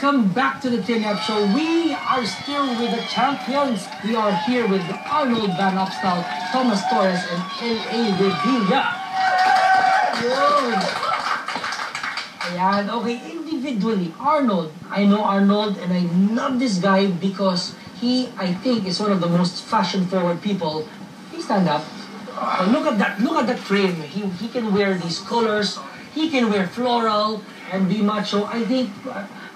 welcome back to the Team Up Show. We are still with the champions. We are here with Arnold Van Opstal, Thomas Torres, and L.A. Revilla. Yun. Okay, individually, Arnold. I know Arnold and I love this guy because he, I think, is one of the most fashion-forward people. He stand up. Look at that, look at that frame. He, he can wear these colors. He can wear floral and be macho. I think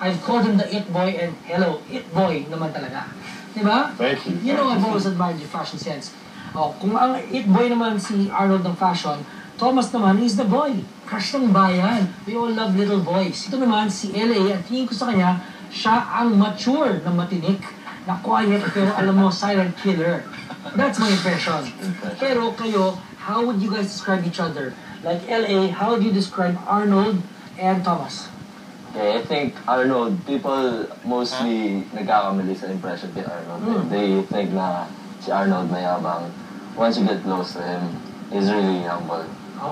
I've called him the it boy and hello, it boy naman talaga. Di ba? Thank you. You know, I've always admired your fashion sense. Oh, kung ang it boy naman si Arnold ng fashion, Thomas naman is the boy. Crush ng bayan. We all love little boys. Ito naman si LA, at tingin ko sa kanya, siya ang mature na matinik, na quiet, pero alam mo, silent killer. That's my impression. Pero kayo, how would you guys describe each other? Like LA, how do you describe Arnold and Thomas? Okay, I think Arnold, people mostly nagkakamali sa impression kay Arnold. Mm. They think na si Arnold mayabang. Once you get close to him, he's really humble.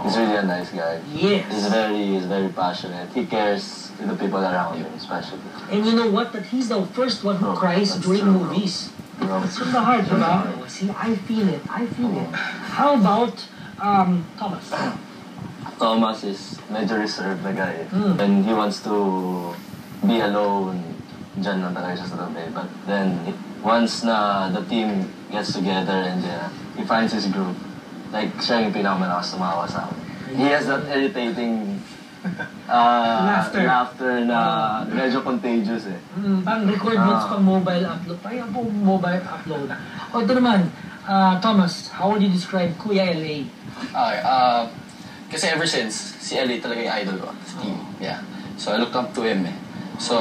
He's really a nice guy. Yes. He's very, he's very passionate. He cares to the people around him, especially. And you know what? That he's the first one who Oh, cries during true. movies. Know, It's from the heart, diba? See, I feel it. I feel it. How about um, Thomas? Thomas is medyo reserved na guy. Mm. And he wants to be alone, dyan lang talaga siya sa tabi. But then, once na the team gets together and uh, he finds his group, like, siya yung pinakamalakas tumawa sa amin. He has that irritating uh, Laughter. laughter na medyo contagious eh. Mm, pang record notes, Ah. pang mobile upload. Parang po mobile upload. O ito naman, uh, Thomas, how would you describe Kuya LA? Okay, uh, kasi ever since, si Ellie talaga yung idol ko sa team. Yeah. So, I looked up to him eh. So,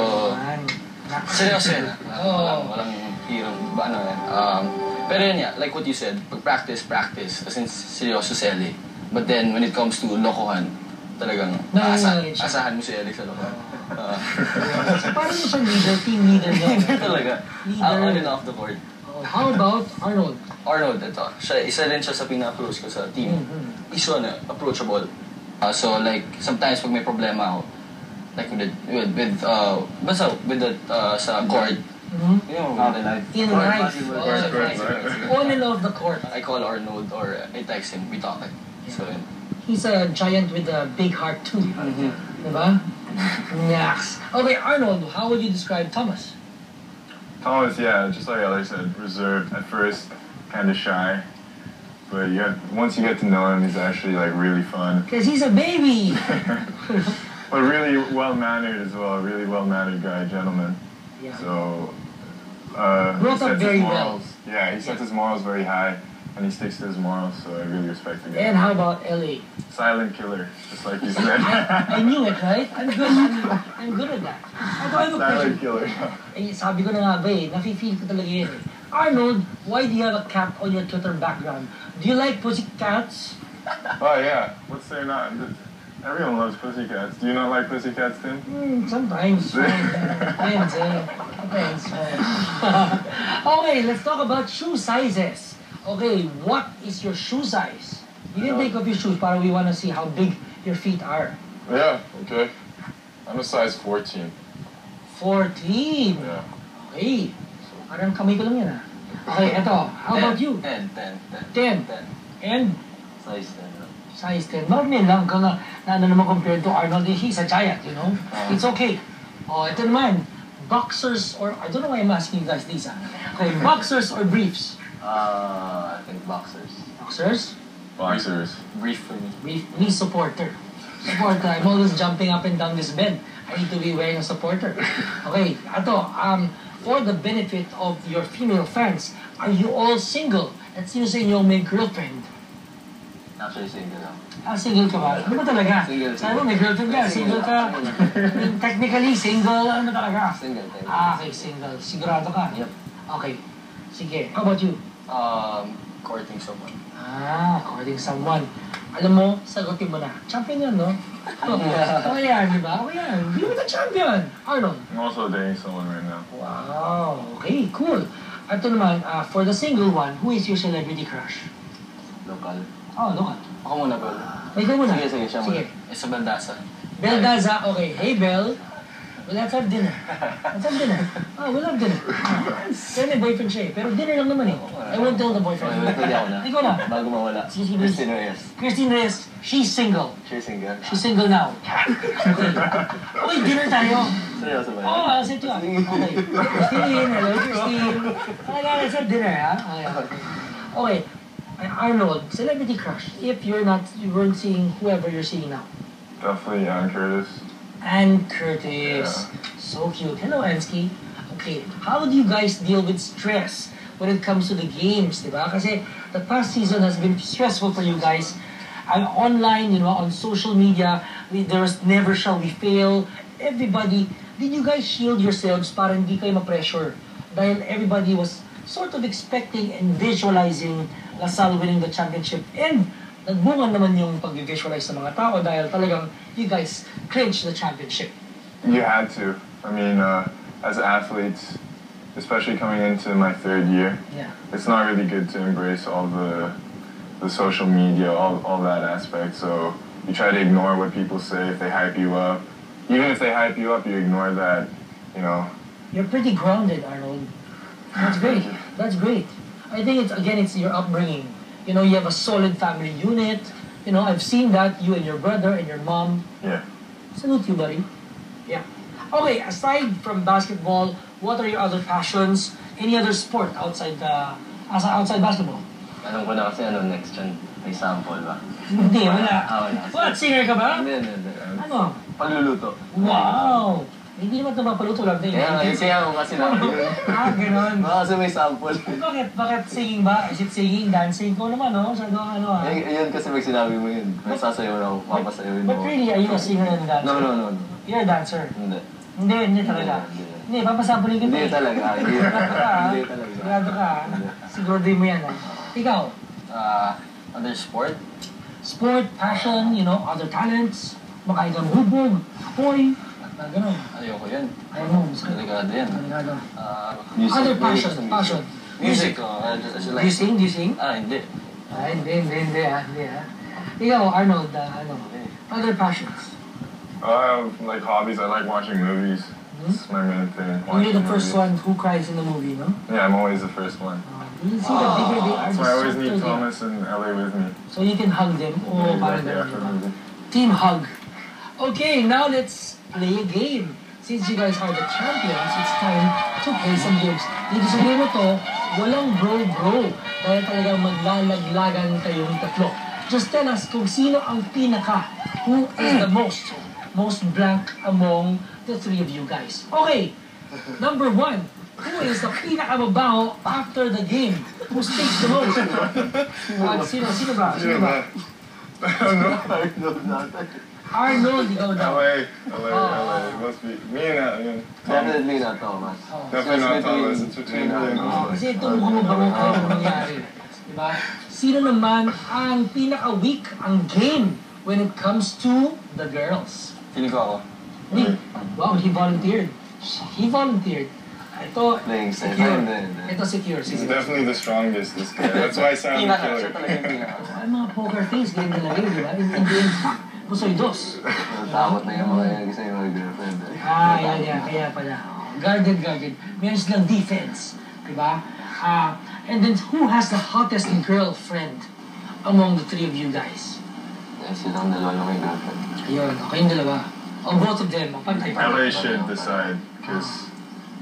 seryoso yun. ah. Walang, walang hero, ba, ano yan. Um, pero yun nga, like what you said, pag practice, practice. Kasi seryoso si Ellie. But then, when it comes to lokohan, talagang asa, Nanginginig siya. asahan mo si Ellie sa lokohan. Uh, So, parang yung siyang leader, team leader niya. talaga. Leader. On and off the court. Oh, how about Arnold? Arnold, ito. Siya, isa rin siya sa pina-approach ko sa team. Mhm. He's one, uh, approachable. Uh, so, like, sometimes pag may problema ako, like with, the, with, with uh, basta with the, uh, sa court, Mhm. you know, with the life. In Court, life. Oh, court, court, court, court. On and off the court. I call Arnold or I text him, we talk like, so yun. He's a giant with a big heart too. Mhm. Diba? Yes. Okay, Arnold, how would you describe Thomas? Thomas, yeah, just like I said, reserved at first, kind of shy, but yeah, once you get to know him, he's actually like really fun, Because he's a baby. but really well mannered as well. A really well mannered guy, gentleman. Yeah. So, uh, he up sets his very well. Yeah, he sets his morals very high, and he sticks to his morals. So I really respect him. And how about LA? Silent killer, just like you I, said. I knew it, right? I'm good. I'm, I'm good at that. I have a question. Silent killer. Eh, sabi ko na nga ba eh, nafe-feel ko talaga yun eh. Arnold, why do you have a cat on your Twitter background? Do you like pussycats? Oh yeah, what's there not? Everyone loves pussycats. Do you not like pussycats, Tim? Hmm, sometimes. Depends eh. Depends. eh. okay, let's talk about shoe sizes. Okay, what is your shoe size? You didn't take off your shoes, para we want to see how big your feet are. Yeah, okay. I'm a size 14. 14. Yeah. Okay. Parang kamay ko lang yan ah. Okay, eto. How about you? 10, 10, 10. 10. 10. And Size 10. no? size 10. Normal lang ka na, na ano naman compared to Arnold. He's a giant, you know? It's okay. Oh, ito naman. Boxers or, I don't know why I'm asking you guys this ah. Okay, boxers or briefs? Uh, I think boxers. Boxers? Boxers. Brief for me. Brief. Me, supporter. Supporter. I'm always jumping up and down this bed. I need to be wearing a supporter. Okay, ato, um, for the benefit of your female fans, are you all single? At sino sa inyo may girlfriend? Actually, single lang. Ah, single ka ba? Ano ba talaga? Single, Sabi mo, may girlfriend ka, single ka. I mean, technically, single, ano talaga? Single, single. Ah, okay, single. Sigurado ka? Yep. Okay. Sige. How about you? Um, courting someone. Ah, according someone. Alam mo, sagutin mo na. Champion yan, no? Okay yan, di ba? Okay yan. Be with the champion. Arnold. I'm also dating someone right now. Wow. Okay, cool. Ito naman, ah, for the single one, who is your celebrity crush? Local. Oh, look at. Ako muna, Bel. Ikaw muna. Sige, sige, siya Sige. Isabel Daza. Bel Daza, okay. Hey, Bel. Well, let's have dinner. Let's have dinner. Oh, we'll have dinner. Ah. Pero may boyfriend siya eh. Pero dinner lang naman eh. I won't tell the boyfriend. Okay, pwede ako na. Ikaw na. Bago mawala. Si- si- Christine Reyes. Christine Reyes, she's single. She's single. She's single now. Okay. Uy, dinner tayo. Seryoso ba? Oh, I'll sit you up. Okay. Christine, hello Christine. Okay, let's have dinner, ha? Okay. Okay. Arnold, celebrity crush. If you're not, you weren't seeing whoever you're seeing now. Definitely Anne Curtis. Anne Curtis. So cute. Hello, Ansky. Okay, how do you guys deal with stress when it comes to the games, di? Kasi the past season has been stressful for you guys. I'm online, you know, on social media, we, there was never shall we fail. Everybody, did you guys shield yourselves para hindi kayo ma-pressure? Dahil everybody was sort of expecting and visualizing La Salle winning the championship. And nagbunga naman yung pag-visualize ng mga tao dahil talagang you guys clinched the championship. You had to. I mean, uh, as athletes, especially coming into my third year, Yeah. it's not really good to embrace all the the social media, all, all that aspect. So you try to ignore what people say if they hype you up. Even if they hype you up, you ignore that. You know. You're pretty grounded, Arnold. That's great. That's great. I think it's again it's your upbringing. You know, you have a solid family unit. You know, I've seen that you and your brother and your mom. Yeah. Salute you, buddy. Yeah. Okay, aside from basketball, what are your other passions? Any other sport outside the as outside basketball? Alam ko na kasi ano next yan. May sample ba? Hindi, wala. Ah, wala. What? Singer ka ba? Hindi, hindi, hindi. Ano? Pagluluto. Wow! Hindi naman ito mapaluto lang. Hindi. Kaya nga, yung kaya ko kasi yun. Ah, ganun. Baka kasi may sample. Bakit? Bakit singing ba? Is it singing, dancing? Ko naman, no? Sa ano, ano ah. Eh, yun kasi pag sinabi mo yun, nagsasayaw na ako, papasayawin But mo. really, are you a singer and a dancer? No, no, no, no. You're a dancer. Hindi. Hindi, hindi talaga. Hindi, papasampulin kita. Hindi eh. talaga. Hindi, ah. hindi talaga. Sigurado ka, ah. Sigurado mo yan, ah. Ikaw, Uh, other sport? sport, passion, you know, other talents, makaya kang hubog, apoy, ganun. Ayoko yun. Ayaw mo. Delikado yan. Delikado. Uh, Music. Other Mahilig passion, music. passion. music. Oh, I just, I Do you sing? Do you sing? Ah, hindi. Ah, hindi, hindi, hindi, ah, hindi, ah. Ikaw, Arnold, ah, ano, other passions. Uh, I like hobbies. I like watching movies. It's my main thing. You're the first movies. one who cries in the movie, no? Yeah, I'm always the first one. Uh, you see the bigger they are, That's why I always need. Thomas and LA with me. So you can hug them. Oh, parang Yeah, ganun, for diba? movie. Team hug. Okay, now let's play a game. Since you guys are the champions, it's time to play some games. Dito sa game to, walang bro-bro. Dahil talagang maglalaglagan kayong tatlo. Just tell us kung sino ang pinaka, who is the most, most blank among the three of you guys. Okay, number one, who is the pinakamabaho after the game? Who stinks the most? Ah, sino, sino ba? Sino ba? Arnold, ikaw daw. LA, LA, Oh. LA. It must be me and that. Yeah. Definitely not Thomas. Oh. Definitely not It's between- Thomas. It's between me and Oh, kasi ito mukhang mabango ka yung nangyari. Diba? Sino naman ang pinaka-weak ang game when it comes to the girls? Feeling ko ako. Hindi. Wow, he volunteered. He volunteered. Ito, Playing safe. secure. Hindi, hindi. Ito secure. He's secure. definitely the strongest. This guy. That's why I say I'm the Pinaka. Siya killer. talaga yung pinaka. Ay, mga poker face, ganyan talaga yun, di ba? In, in the end, pusoy dos. Takot na yung mga yung isa yung mga girlfriend. Ah, yan, yan. Kaya pala. Guarded, guarded. Meron silang defense. Diba? Ah, and then, who has the hottest girlfriend among the three of you guys? Eh, silang dalawa lang yung girlfriend. Ayun, okay yung dalawa. O both of them, pantay pa. LA should decide because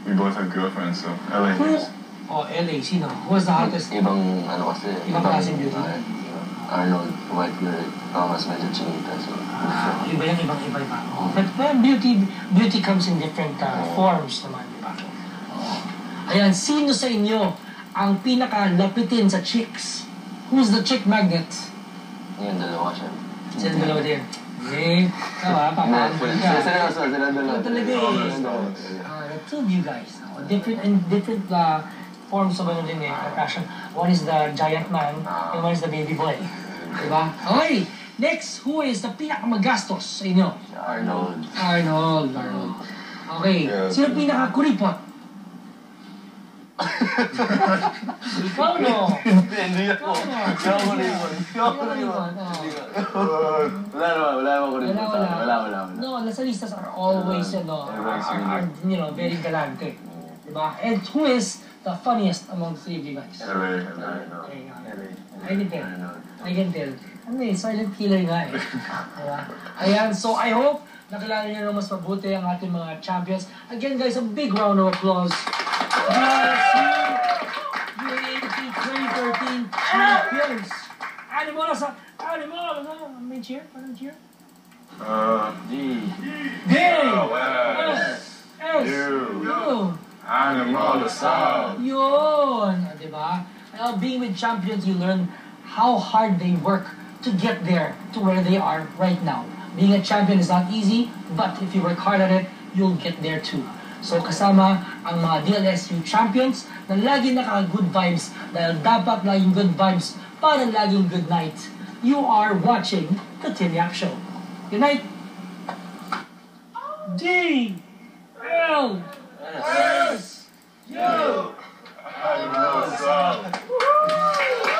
we both have girlfriends. So LA Who? needs. O, LA, sino? Who has the hottest? Ibang ano kasi. Ibang klaseng beauty. Ah, Arnold, white girl. Thomas medyo chinita. So, Ah, iba yung ibang iba iba. But well, beauty beauty comes in different uh, forms naman, di ba? Ayan, sino sa inyo ang pinaka-lapitin sa chicks? Who's the chick magnet? yun, dalawa siya. Sila dalawa din. Eh, tama, papahambol Hindi, ka. sila seryoso, sila dalawa. Ito talaga eh. Sila dalawa. Uh, the two of you guys, uh, different and different uh, forms of ano din eh, passion. One is the giant man, and one is the baby boy. Diba? Okay, next, who is the pinakamagastos sa inyo? Arnold. Arnold, Arnold. Okay, Yeah. sino pinaka-kuripot? Ikaw no. Hindi, ako. Ikaw. Hindi ako Ikaw. Hindi ako. Wala naman, wala naman ko rin. Wala, wala. Wala, wala. No, Lasaristas are always, very are, are, you know, very galante. Diba? And who is the funniest among three of you guys? LA, LA, no. Okay, I can tell. I know. I can tell. Ano eh, silent killer nga eh. Diba? Ayan, so I hope nakilala niyo na mas mabuti ang ating mga champions. Again guys, a big round of applause. Yes, you, UAAP 2013 champions. Animal sa, animal, ano, may cheer? Parang cheer? Uh, Hey! oh, yes. S! You. You! Animo La Salle. Yun! Di ba? Uh, being with champions, you learn how hard they work to get there to where they are right now. Being a champion is not easy, but if you work hard at it, you'll get there too. So kasama ang mga DLSU champions na lagi naka-good vibes dahil dapat laging good vibes para laging good night. You are watching the Team Up Show. Good night! D L you! I will, son.